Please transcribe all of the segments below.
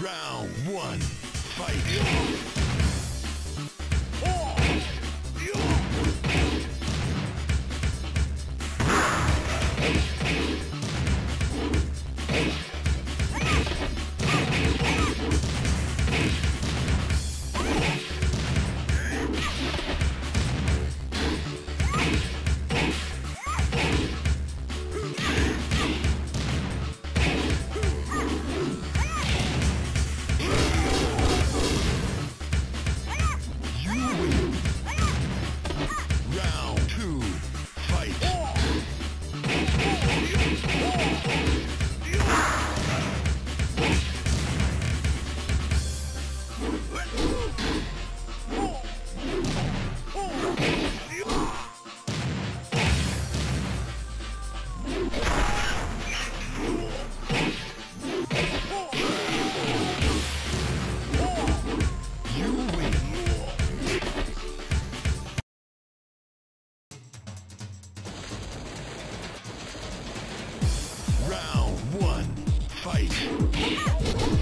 Round one, fight. Fight.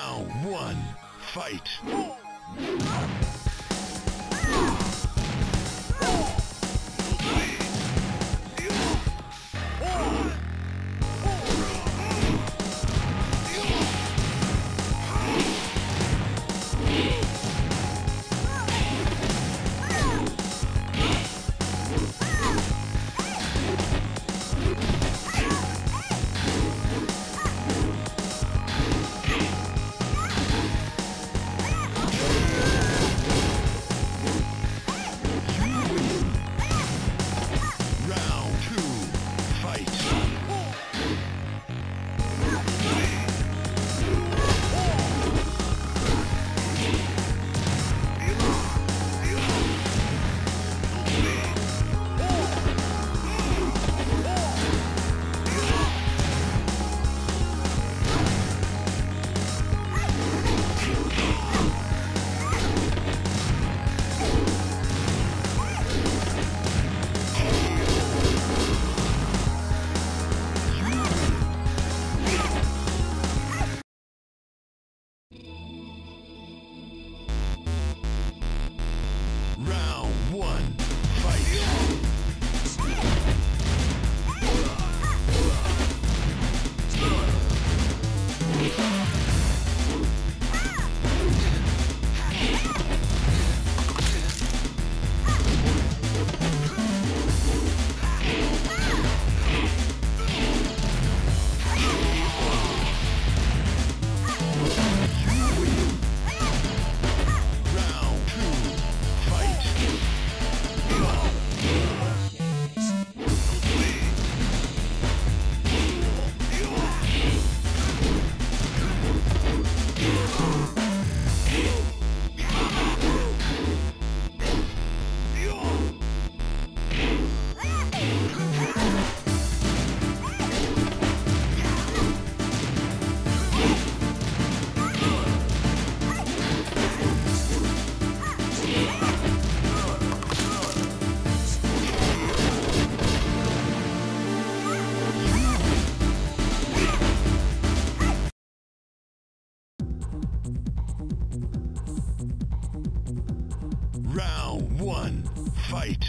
Round one, fight. Fight.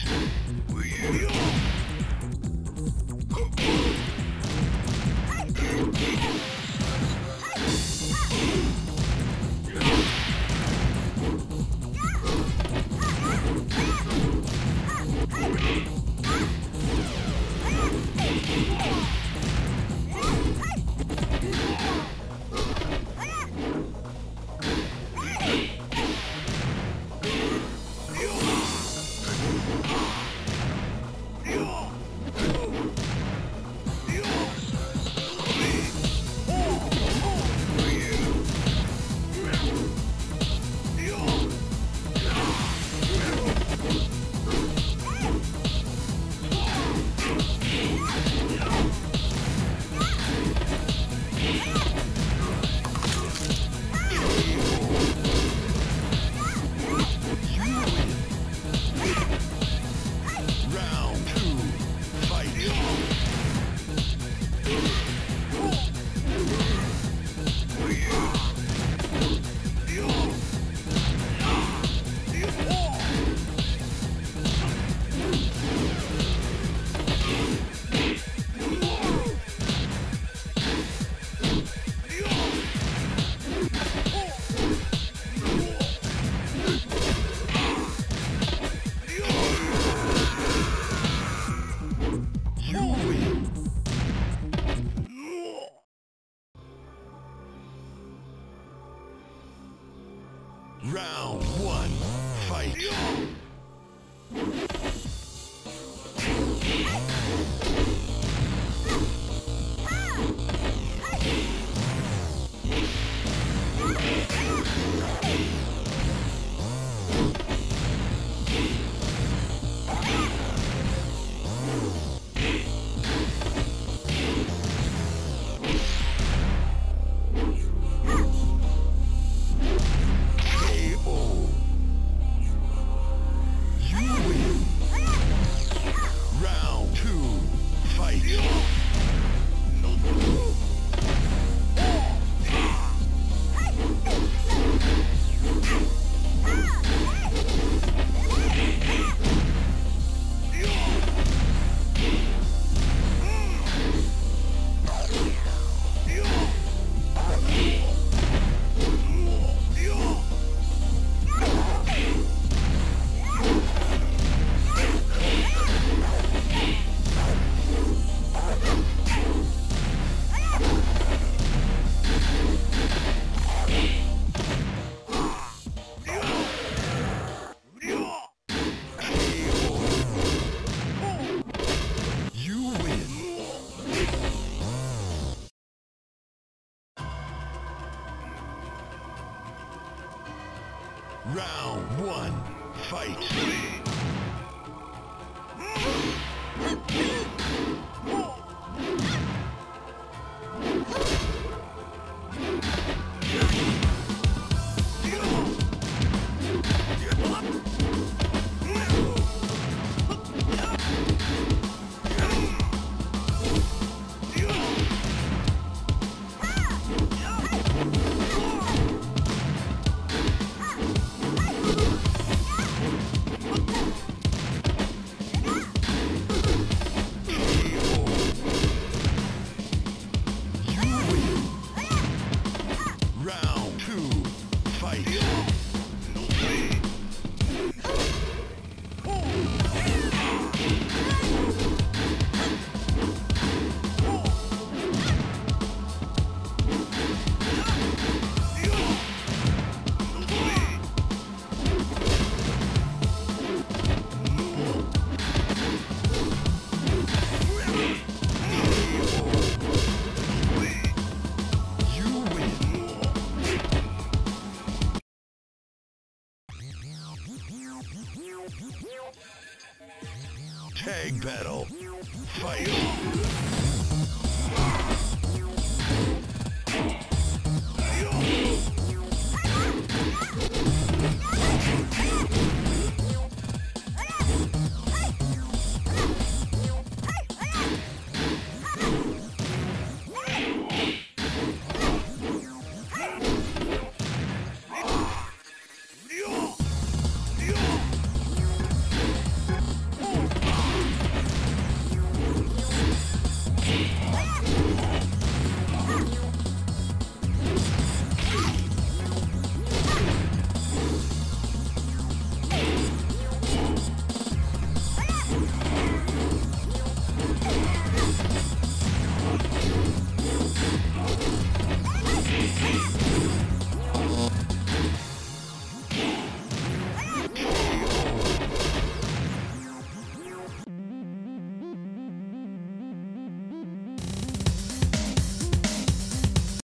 Fight.